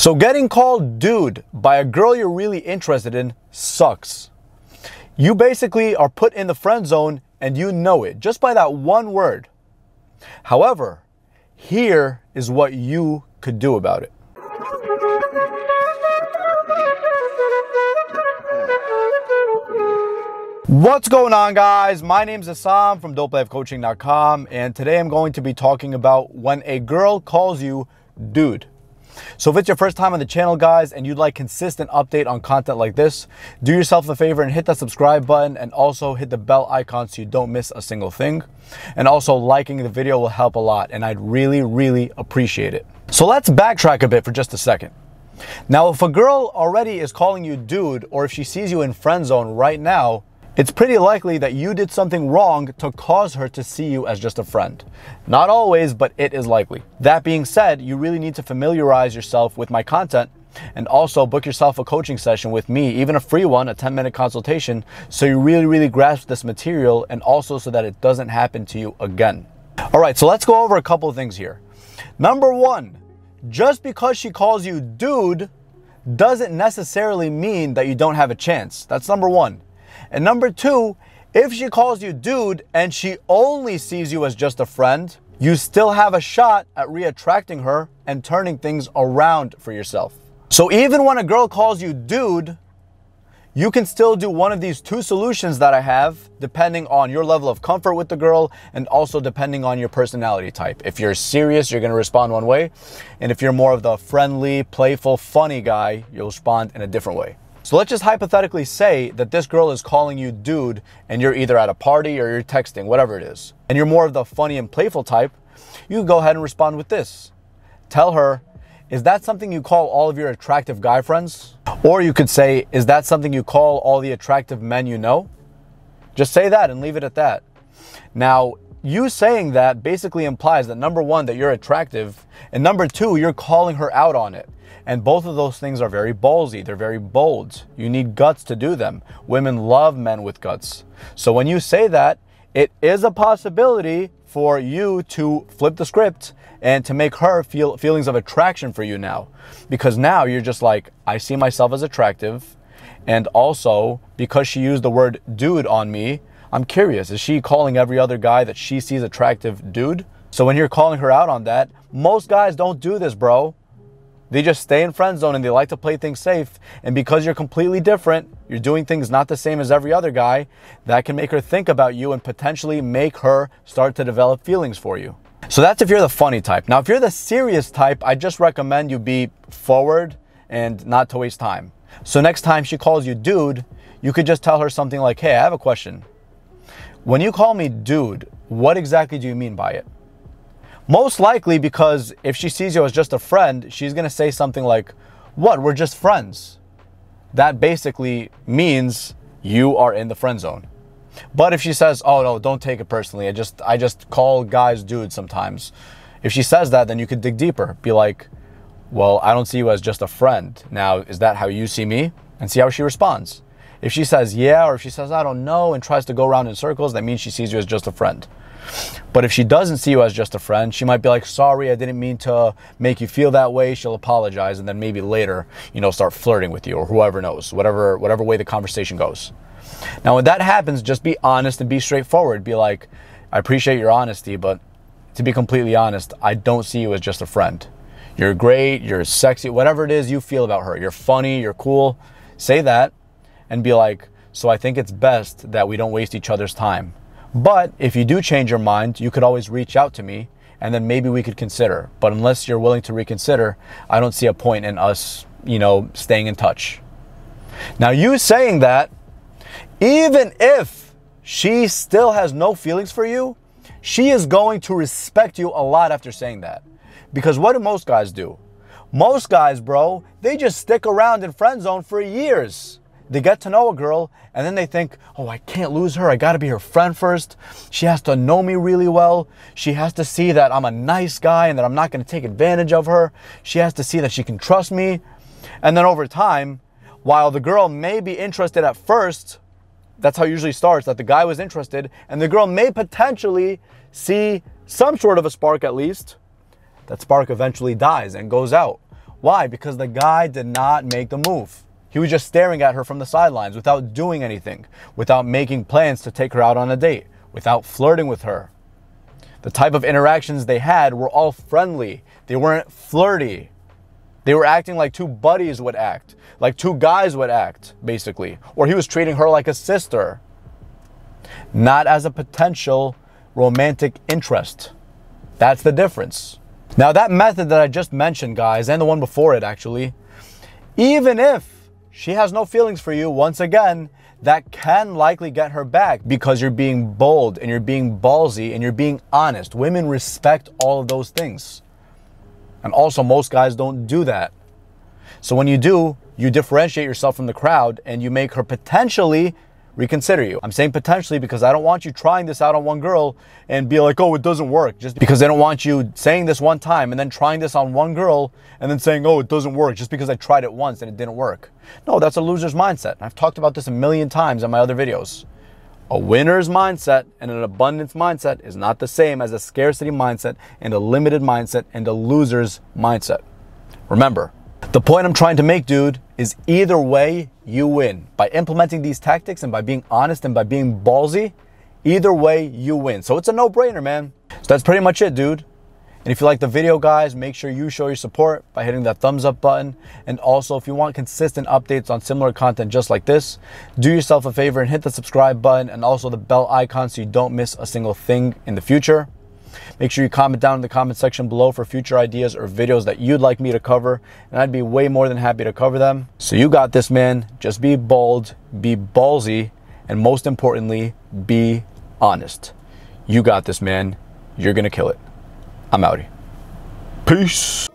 So getting called dude by a girl you're really interested in sucks. You basically are put in the friend zone and you know it just by that one word. However, here is what you could do about it. What's going on, guys? My name is Assam from dopelifecoaching.com, and today I'm going to be talking about when a girl calls you dude. So if it's your first time on the channel, guys, and you'd like consistent update on content like this, do yourself a favor and hit that subscribe button and also hit the bell icon so you don't miss a single thing. And also liking the video will help a lot, and I'd really, really appreciate it. So let's backtrack a bit for just a second. Now, if a girl already is calling you dude, or if she sees you in friend zone right now, it's pretty likely that you did something wrong to cause her to see you as just a friend. Not always, but it is likely. That being said, you really need to familiarize yourself with my content and also book yourself a coaching session with me, even a free one, a 10 minute consultation, so you really, really grasp this material and also so that it doesn't happen to you again. All right, so let's go over a couple of things here. Number one, just because she calls you dude doesn't necessarily mean that you don't have a chance. That's number one. And number two, if she calls you dude and she only sees you as just a friend, you still have a shot at reattracting her and turning things around for yourself. So even when a girl calls you dude, you can still do one of these two solutions that I have, depending on your level of comfort with the girl and also depending on your personality type. If you're serious, you're gonna respond one way. And if you're more of the friendly, playful, funny guy, you'll respond in a different way. So let's just hypothetically say that this girl is calling you dude and you're either at a party or you're texting, whatever it is, and you're more of the funny and playful type, you can go ahead and respond with this. Tell her, is that something you call all of your attractive guy friends? Or you could say, is that something you call all the attractive men you know? Just say that and leave it at that. Now, you saying that basically implies that number one, that you're attractive, and number two, you're calling her out on it. And both of those things are very ballsy, they're very bold. You need guts to do them. Women love men with guts. So when you say that, it is a possibility for you to flip the script and to make her feel feelings of attraction for you now. Because now you're just like, I see myself as attractive. And also, because she used the word dude on me, I'm curious, is she calling every other guy that she sees attractive dude? So when you're calling her out on that, most guys don't do this, bro. They just stay in friend zone and they like to play things safe. And because you're completely different, you're doing things not the same as every other guy, that can make her think about you and potentially make her start to develop feelings for you. So that's if you're the funny type. Now, if you're the serious type, I just recommend you be forward and not to waste time. So next time she calls you dude, you could just tell her something like, hey, I have a question. When you call me dude, what exactly do you mean by it? Most likely because if she sees you as just a friend, she's to say something like, What? We're just friends. That basically means you are in the friend zone. But if she says, "Oh no, don't take it personally. I just I just call guys dudes sometimes." If she says that, then you could dig deeper. Be like, "Well, I don't see you as just a friend. Now, is that how you see me?" And see how she responds. If she says, "Yeah," or if she says, "I don't know," and tries to go around in circles, that means she sees you as just a friend. But if she doesn't see you as just a friend, she might be like, sorry, I didn't mean to make you feel that way. She'll apologize and then maybe later, you know, start flirting with you or whoever knows, whatever, whatever way the conversation goes. Now, when that happens, just be honest and be straightforward. Be like, I appreciate your honesty, but to be completely honest, I don't see you as just a friend. You're great, you're sexy, whatever it is you feel about her. You're funny, you're cool. Say that and be like, so I think it's best that we don't waste each other's time. But if you do change your mind, you could always reach out to me and then maybe we could consider. But unless you're willing to reconsider, I don't see a point in us, you know, staying in touch. Now, you saying that, even if she still has no feelings for you, she is going to respect you a lot after saying that. Because what do most guys do? Most guys, bro, they just stick around in friend zone for years they get to know a girl and then they think, oh, I can't lose her. I got to be her friend first. She has to know me really well. She has to see that I'm a nice guy and that I'm not going to take advantage of her. She has to see that she can trust me. And then over time, while the girl may be interested at first, that's how it usually starts that the guy was interested and the girl may potentially see some sort of a spark at least. That spark eventually dies and goes out. Why? Because the guy did not make the move. He was just staring at her from the sidelines without doing anything, without making plans to take her out on a date, without flirting with her. The type of interactions they had were all friendly. They weren't flirty. They were acting like two buddies would act, like two guys would act, basically. Or he was treating her like a sister, not as a potential romantic interest. That's the difference. Now, that method that I just mentioned, guys, and the one before it actually, even if she has no feelings for you, once again, that can likely get her back because you're being bold and you're being ballsy and you're being honest. Women respect all of those things. And also, most guys don't do that. So when you do, you differentiate yourself from the crowd and you make her potentially reconsider you. I'm saying potentially because I don't want you trying this out on one girl and be like, oh, it doesn't work. Just because I don't want you saying this one time and then trying this on one girl and then saying, oh, it doesn't work just because I tried it once and it didn't work. No, that's a loser's mindset. I've talked about this a million times in my other videos. A winner's mindset and an abundance mindset is not the same as a scarcity mindset and a limited mindset and a loser's mindset. Remember, the point I'm trying to make, dude, is either way, you win. By implementing these tactics and by being honest and by being ballsy, either way, you win. So it's a no brainer, man. So that's pretty much it, dude. And if you like the video, guys, make sure you show your support by hitting that thumbs up button. And also, if you want consistent updates on similar content just like this, do yourself a favor and hit the subscribe button and also the bell icon so you don't miss a single thing in the future. Make sure you comment down in the comment section below for future ideas or videos that you'd like me to cover, and I'd be way more than happy to cover them. So you got this, man. Just be bold, be ballsy, and most importantly, be honest. You got this, man. You're gonna kill it. I'm outie. Peace.